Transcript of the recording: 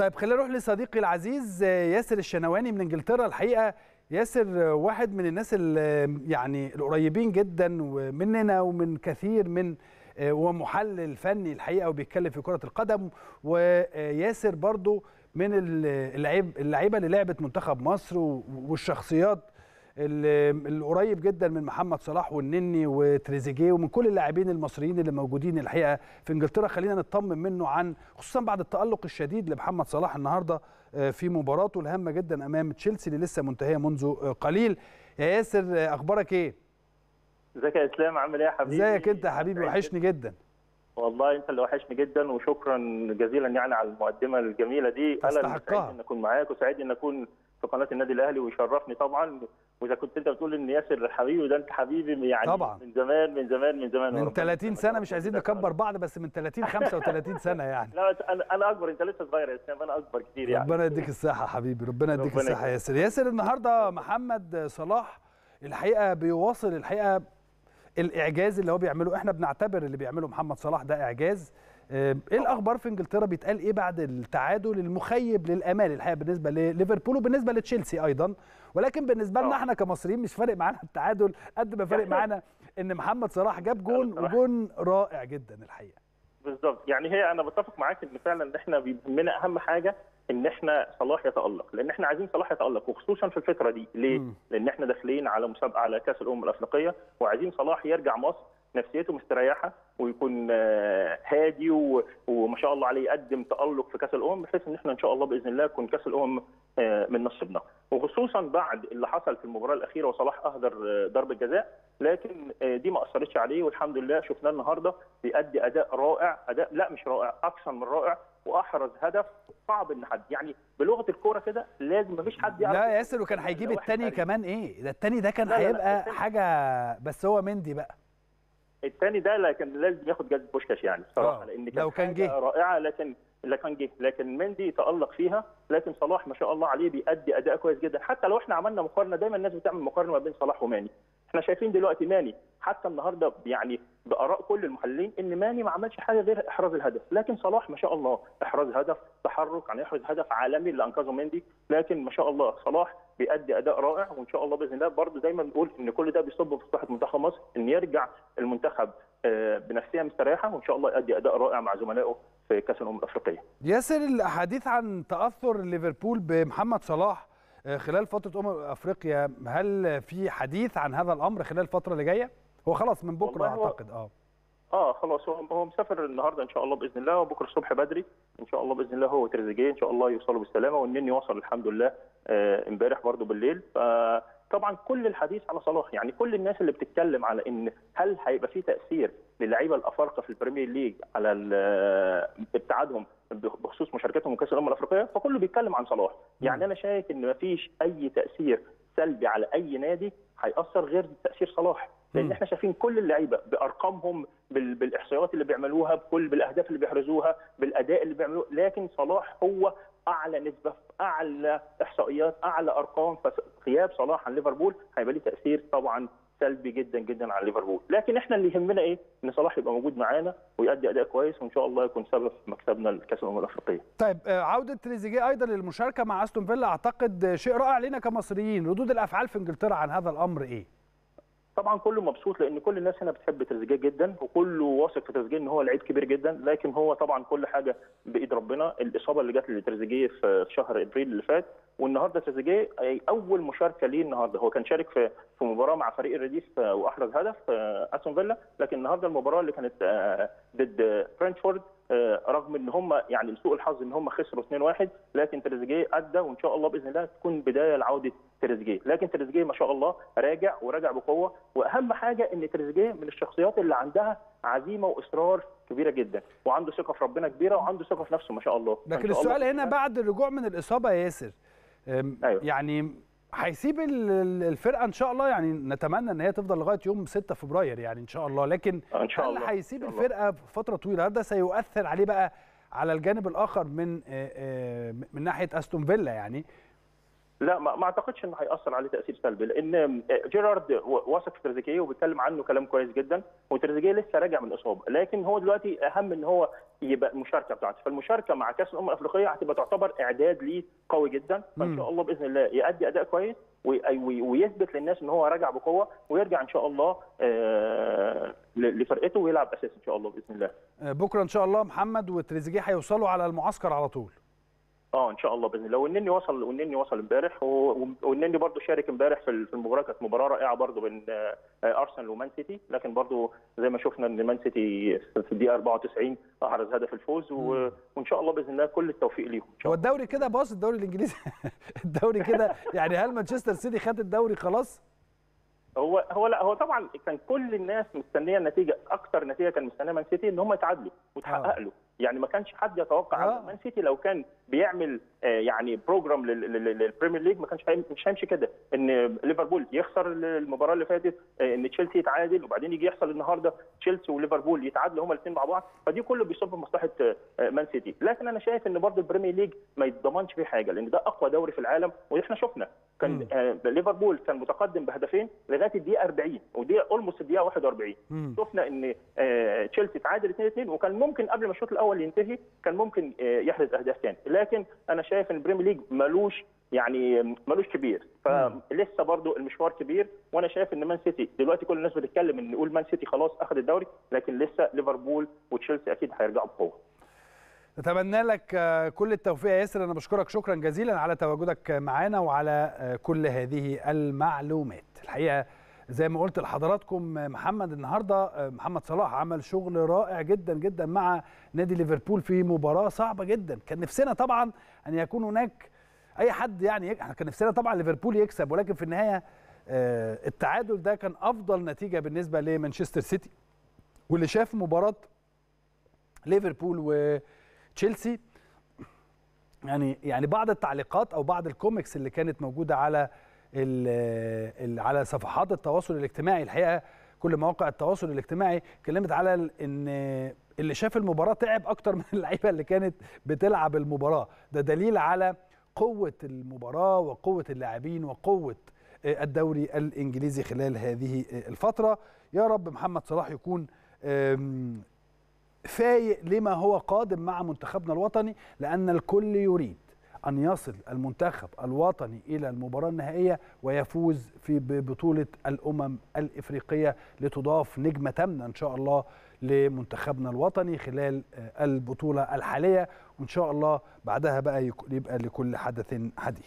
طيب خلينا نروح لصديقي العزيز ياسر الشنواني من إنجلترا الحقيقة. ياسر واحد من الناس اللي يعني القريبين جدا مننا ومن كثير من ومحلل فني الحقيقة وبيتكلم في كرة القدم. وياسر برضو من اللعيب اللعيبة اللي لعبت منتخب مصر والشخصيات القريب جدا من محمد صلاح والنني وتريزيجيه ومن كل اللاعبين المصريين اللي موجودين الحقيقة في إنجلترا. خلينا نطمن منه عن خصوصا بعد التألق الشديد لمحمد صلاح النهارده في مباراته الهامة جدا أمام تشيلسي اللي لسه منتهية منذ قليل. يا ياسر أخبارك إيه؟ ازيك يا إسلام؟ عامل إيه يا حبيبي؟ ازيك أنت يا حبيبي؟ وحشني جدا. والله أنت اللي وحشني جدا وشكرا جزيلا يعني على المقدمة الجميلة دي. أنا سعيد إن أكون معاك وسعيد إن أكون في قناة النادي الأهلي ويشرفني طبعا وإذا كنت أنت بتقول إن ياسر حبيبي وده أنت حبيبي يعني طبعا. من زمان من زمان من زمان. من 30 سنة مش عايزين نكبر بعض بس من 30 35 سنة يعني. لا أنا أنا أكبر أنت لسه صغير يا إسلام أنا أكبر كتير يعني. ربنا يديك الصحة حبيبي ربنا يديك الصحة يا ياسر. ياسر النهارده محمد صلاح الحقيقة بيواصل الحقيقة الإعجاز اللي هو بيعمله إحنا بنعتبر اللي بيعمله محمد صلاح ده إعجاز. إيه الأخبار في إنجلترا؟ بيتقال إيه بعد التعادل المخيب للأمال الحقيقة بالنسبة لليفربول وبالنسبة لتشيلسي أيضا؟ ولكن بالنسبة لنا إحنا كمصريين مش فارق معانا التعادل قد ما فارق معانا إن محمد صلاح جاب جون وجون رائع جدا الحقيقة. بالظبط. يعني هي أنا بتفق معاك إن فعلا إحنا بيهمنا أهم حاجة إن إحنا صلاح يتألق لأن إحنا عايزين صلاح يتألق وخصوصا في الفترة دي. ليه؟ لأن إحنا داخلين على مسابقة على كأس الأمم الأفريقية وعايزين صلاح يرجع مصر نفسيته مستريحة ويكون هادي وما شاء الله عليه يقدم تألق في كأس الأمم بحيث إن إحنا إن شاء الله بإذن الله يكون كأس الأمم من نصيبنا. وخصوصا بعد اللي حصل في المباراة الأخيرة وصلاح أهدر ضربة جزاء لكن دي ما أثرتش عليه والحمد لله شفناه النهارده بيأدي أداء رائع أداء لا مش رائع أكثر من رائع وأحرز هدف صعب إن حد يعني بلغة الكورة كده لازم ما فيش حد يعرف لا ياسر وكان هيجيب الثاني كمان إيه؟ ده الثاني ده كان هيبقى حاجة بس هو مندي بقى. الثاني ده لكن لازم ياخد جائزه بوشكاش يعني بصراحة لأن كان لو كان جه. رائعة لكن لا كان جه. لكن مندي تالق فيها لكن صلاح ما شاء الله عليه بيأدي أداء كويس جدا. حتى لو إحنا عملنا مقارنة دايما الناس بتعمل مقارنة ما بين صلاح وماني. إحنا شايفين دلوقتي ماني حتى النهارده يعني بآراء كل المحللين إن ماني ما عملش حاجة غير إحراز الهدف. لكن صلاح ما شاء الله إحراز هدف تحرك يعني يحرز هدف عالمي اللي أنقذه مندي. لكن ما شاء الله صلاح بيأدي أداء رائع. وإن شاء الله بإذن الله برضه دايما بنقول إن كل ده بيصب في مصلحة منتخب مصر إن يرجع المنتخب بنفسية مستريحة وإن شاء الله يؤدي أداء رائع مع زملائه في كأس الأمم الأفريقية. ياسر الحديث عن تأثر ليفربول بمحمد صلاح خلال فترة أمم أفريقيا هل في حديث عن هذا الأمر خلال الفترة اللي جاية؟ هو خلاص من بكرة أعتقد آه آه خلاص هو هو مسافر النهارده إن شاء الله بإذن الله وبكرة الصبح بدري إن شاء الله بإذن الله هو وتريزيجيه إن شاء الله يوصلوا بالسلامة والنني وصل الحمد لله إمبارح آه برده بالليل فطبعا كل الحديث على صلاح. يعني كل الناس اللي بتتكلم على إن هل هيبقى في تأثير للعيبة الأفارقة في البريمير ليج على ابتعادهم بخصوص مشاركتهم في كاس الأمم الأفريقية فكله بيتكلم عن صلاح. يعني أنا شايف إن مفيش أي تأثير سلبي على أي نادي هيأثر غير تأثير صلاح. لأن إحنا شايفين كل اللعيبة بأرقامهم بالإحصائيات اللي بيعملوها بكل بالأهداف اللي بيحرزوها بالأداء اللي بيعملوه. لكن صلاح هو أعلى نسبة أعلى إحصائيات أعلى أرقام فغياب صلاح عن ليفربول هيبقى ليه تأثير طبعا سلبي جدا جدا على ليفربول. لكن إحنا اللي يهمنا إيه؟ إن صلاح يبقى موجود معانا ويؤدي أداء كويس وإن شاء الله يكون سبب في مكسبنا لكأس الأمم الأفريقية. طيب عودة تريزيجيه أيضا للمشاركة مع أستون فيلا أعتقد شيء رائع لنا كمصريين. ردود الأفعال في إنجلترا عن هذا الأمر إيه؟ طبعا كله مبسوط لأن كل الناس هنا بتحب تريزيجيه جدا وكله واثق في تريزيجيه إن هو لعيب كبير جدا لكن هو طبعا كل حاجة بإيد ربنا. الإصابة اللي جت لتريزيجيه في شهر إبريل اللي فات والنهارده تريزيجيه أول مشاركة ليه النهارده؟ هو كان شارك في في مباراة مع فريق الرديف وأحرز هدف أستون فيلا لكن النهارده المباراة اللي كانت ضد فرانكفورت رغم إن هم يعني لسوء الحظ إن هم خسروا 2-1 لكن تريزيجيه أدى وإن شاء الله بإذن الله تكون بداية لعودة تريزيجيه. لكن تريزيجيه ما شاء الله راجع وراجع بقوة وأهم حاجة إن تريزيجيه من الشخصيات اللي عندها عزيمة وإصرار كبيرة جدا وعنده ثقة في ربنا كبيرة وعنده ثقة في نفسه ما شاء الله. لكن السؤال هنا بعد الرجوع من الإصابة يا ياسر أيوة. يعني هيسيب الفرقة إن شاء الله يعني نتمنى إن هي تفضل لغاية يوم 6 فبراير يعني إن شاء الله لكن إن شاء هل الله. هيسيب الفرقة فترة طويلة هل ده سيؤثر عليه بقى على الجانب الآخر من من ناحية أستون فيلا يعني لا ما, ما أعتقدش إنه هيأثر عليه تأثير سلبي لأن جيرارد واثق في تريزيجيه وبيتكلم عنه كلام كويس جدا وتريزيجيه لسه راجع من إصابة لكن هو دلوقتي أهم إن هو يبقى المشاركة بتاعته فالمشاركة مع كأس الأمم الأفريقية هتبقى تعتبر إعداد ليه قوي جدا فإن شاء الله بإذن الله يؤدي أداء كويس ويثبت للناس إن هو راجع بقوة ويرجع إن شاء الله لفرقته ويلعب أساسي إن شاء الله بإذن الله. بكرة إن شاء الله محمد وتريزيجيه هيوصلوا على المعسكر على طول. آه إن شاء الله بإذن الله. والنني وصل والنني وصل امبارح والنني برضه شارك امبارح في المباراة. كانت مباراة رائعة برضه بين ارسنال ومان سيتي لكن برضه زي ما شفنا إن مان سيتي في الدقيقة 94 أحرز هدف الفوز و... وإن شاء الله بإذن الله كل التوفيق ليهم. هو الدوري كده باظ؟ الدوري الإنجليزي؟ الدوري كده يعني هل مانشستر سيتي خد الدوري خلاص؟ هو هو لا هو طبعا كان كل الناس مستنية النتيجة. أكثر نتيجة كان مستنية مان سيتي إن هم يتعادلوا وتحقق له. يعني ما كانش حد يتوقع آه. مان سيتي لو كان بيعمل آه يعني program للبريمير ليج ما كانش مش هيمشي كده. إن ليفربول يخسر المباراة اللي فاتت آه إن تشيلسي يتعادل وبعدين يجي يحصل النهارده تشيلسي وليفربول يتعادلوا هما الاثنين مع بعض. فدي كله بيصب في مصلحة آه مان سيتي. لكن أنا شايف إن برضه البريمير ليج ما يتضمنش فيه حاجة لأن ده أقوى دوري في العالم وإحنا شفنا. كان ليفربول كان متقدم بهدفين لغاية الدقيقة 40 ودي almost الدقيقة 41 مم. شفنا إن تشيلسي تعادل 2 2 وكان ممكن قبل ما الشوط الأول ينتهي كان ممكن آه يحرز اهداف ثاني لكن أنا شايف إن البريمير ليج ملوش يعني ملوش كبير. فلسه برضو المشوار كبير وأنا شايف إن مان سيتي دلوقتي كل الناس بتتكلم إن نقول مان سيتي خلاص أخذ الدوري لكن لسه ليفربول وتشيلسي أكيد هيرجعوا بقوة. نتمنى لك كل التوفيق يا ياسر. أنا بشكرك شكرا جزيلا على تواجدك معنا وعلى كل هذه المعلومات. الحقيقة زي ما قلت لحضراتكم محمد النهارده محمد صلاح عمل شغل رائع جدا جدا مع نادي ليفربول في مباراة صعبة جدا. كان نفسنا طبعا أن يكون هناك أي حد يعني إحنا كان نفسنا طبعا ليفربول يكسب ولكن في النهاية التعادل ده كان أفضل نتيجة بالنسبة لمانشستر سيتي واللي شاف مباراة ليفربول وتشيلسي يعني يعني بعض التعليقات أو بعض الكوميكس اللي كانت موجودة على على صفحات التواصل الاجتماعي الحقيقة كل مواقع التواصل الاجتماعي اتكلمت على إن اللي شاف المباراة تعب أكتر من اللعيبة اللي كانت بتلعب المباراة. ده دليل على قوة المباراة وقوة اللاعبين وقوة الدوري الإنجليزي خلال هذه الفترة. يا رب محمد صلاح يكون فايق لما هو قادم مع منتخبنا الوطني لأن الكل يريد أن يصل المنتخب الوطني إلى المباراة النهائية ويفوز في ببطولة الأمم الإفريقية لتضاف نجمة تامنة إن شاء الله لمنتخبنا الوطني خلال البطولة الحالية. وإن شاء الله بعدها بقى يبقى لكل حدث حديث.